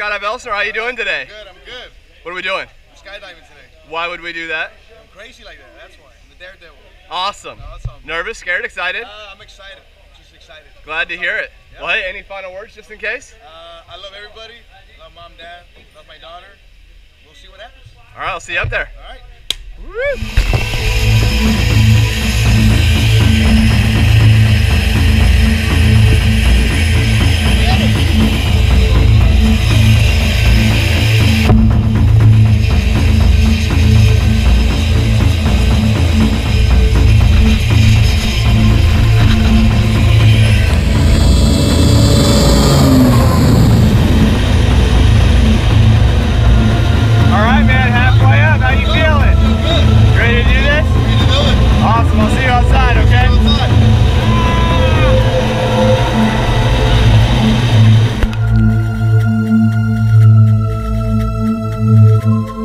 Skydive Elsinore. How are you doing today? Good, I'm good. What are we doing? I'm skydiving today. Why would we do that? I'm crazy like that, that's why. I'm the daredevil. Awesome. Awesome. Nervous, scared, excited? Uh, I'm excited. Just excited. Glad to hear it. Yeah. Well, hey, any final words just in case? Uh, I love everybody. Love mom, dad. Love my daughter. We'll see what happens. All right, I'll see you up there. All right. Woo! Thank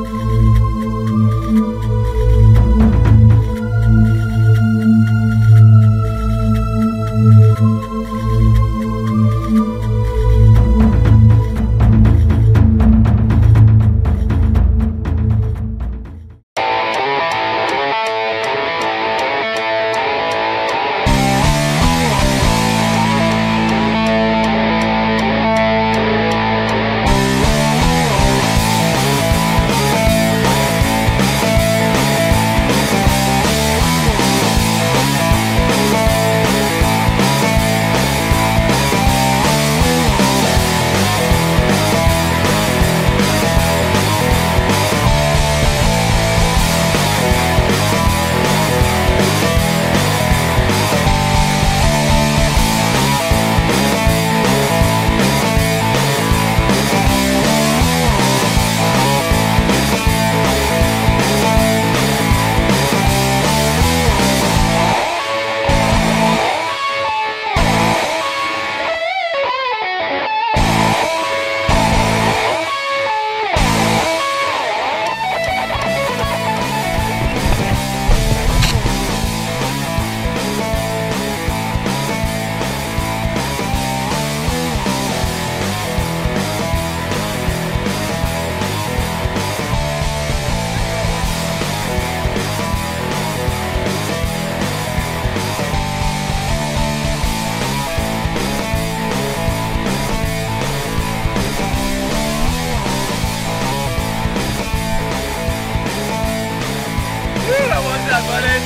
up, buddies?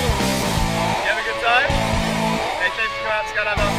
You have a good time? Hey, thanks for coming out, Skydive